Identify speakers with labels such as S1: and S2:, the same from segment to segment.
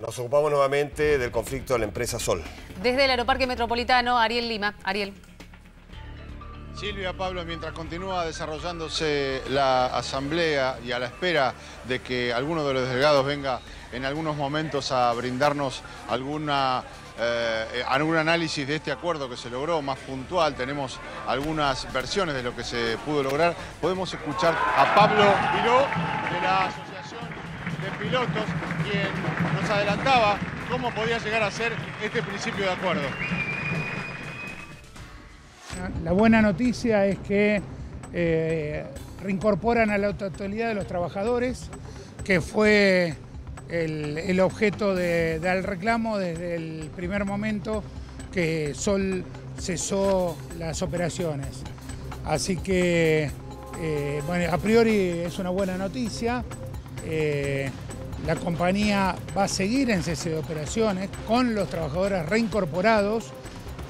S1: Nos ocupamos nuevamente del conflicto de la empresa Sol.
S2: Desde el Aeroparque Metropolitano, Ariel Lima. Ariel.
S3: Silvia Pablo, mientras continúa desarrollándose la asamblea y a la espera de que alguno de los delegados venga en algunos momentos a brindarnos alguna, eh, algún análisis de este acuerdo que se logró más puntual, tenemos algunas versiones de lo que se pudo lograr, podemos escuchar a Pablo Viró de la Pilotos, quien nos adelantaba cómo podía llegar a ser este principio de acuerdo.
S4: La buena noticia es que eh, reincorporan a la totalidad de los trabajadores, que fue el, objeto del reclamo desde el primer momento que Sol cesó las operaciones. Así que, eh, a priori es una buena noticia. Eh, la compañía va a seguir en cese de operaciones con los trabajadores reincorporados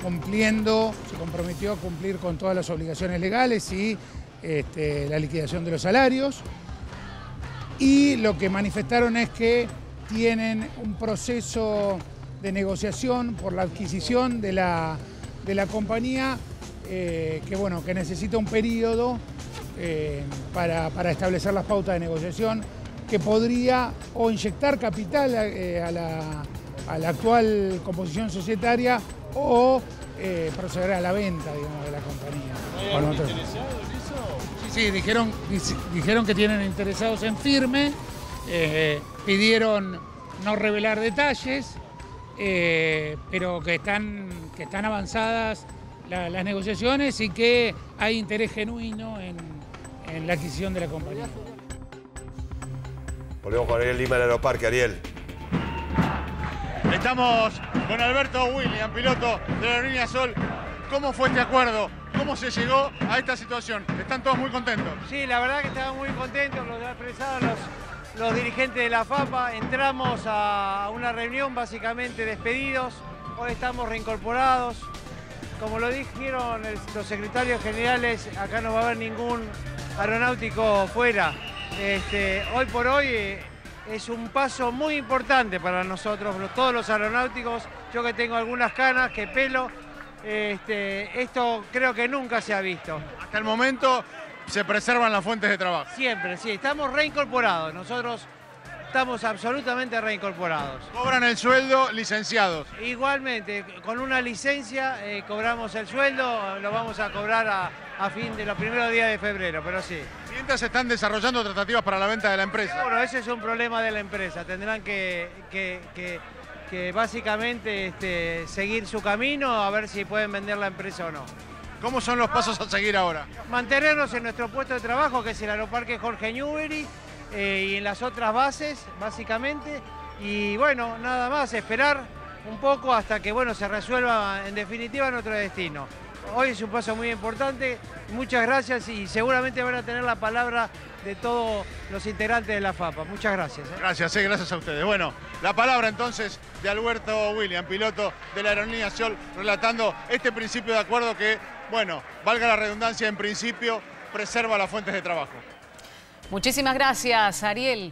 S4: cumpliendo, se comprometió a cumplir con todas las obligaciones legales y este, la liquidación de los salarios. Y lo que manifestaron es que tienen un proceso de negociación por la adquisición de la, de la compañía eh, que, bueno, que necesita un periodo eh, para, establecer las pautas de negociación que podría o inyectar capital eh, a la a la actual composición societaria o eh, proceder a la venta digamos, de la compañía. interesados en eso? Sí, sí, dijeron, dijeron que tienen interesados en firme, eh, pidieron no revelar detalles, pero que están, que están avanzadas las negociaciones y que hay interés genuino en, en la adquisición de la compañía.
S1: Volvemos con Ariel Lima el Aeroparque, Ariel.
S3: Estamos con Alberto William, piloto de la Aerolínea Sol. ¿Cómo fue este acuerdo? ¿Cómo se llegó a esta situación? ¿Están todos muy contentos?
S5: Sí, la verdad que estaban muy contentos, los expresados los, los dirigentes de la FAPA. Entramos a una reunión básicamente despedidos. Hoy estamos reincorporados. Como lo dijeron los secretarios generales, acá no va a haber ningún aeronáutico fuera. Este, hoy por hoy eh, es un paso muy importante para nosotros, todos los aeronáuticos. Yo que tengo algunas canas, que pelo, este, esto creo que nunca se ha visto.
S3: Hasta el momento se preservan las fuentes de trabajo.
S5: Siempre, sí, estamos reincorporados. Nosotros estamos absolutamente reincorporados.
S3: ¿Cobran el sueldo licenciados?
S5: Igualmente, con una licencia eh, cobramos el sueldo, lo vamos a cobrar a, fin de los primeros días de febrero, pero sí.
S3: Mientras se están desarrollando tratativas para la venta de la empresa.
S5: Bueno, ese es un problema de la empresa. Tendrán que, que, básicamente este, seguir su camino a ver si pueden vender la empresa o no.
S3: ¿Cómo son los pasos a seguir ahora?
S5: Mantenernos en nuestro puesto de trabajo, que es el Aeroparque Jorge Newbery, eh, y en las otras bases, básicamente. Y bueno, nada más, esperar un poco hasta que bueno, se resuelva en definitiva nuestro destino. Hoy es un paso muy importante, muchas gracias y seguramente van a tener la palabra de todos los integrantes de la FAPA. Muchas gracias.
S3: ¿eh? Gracias, gracias a ustedes. Bueno, la palabra entonces de Alberto William, piloto de la aerolínea Sol, relatando este principio de acuerdo que, bueno, valga la redundancia, en principio preserva las fuentes de trabajo.
S2: Muchísimas gracias, Ariel.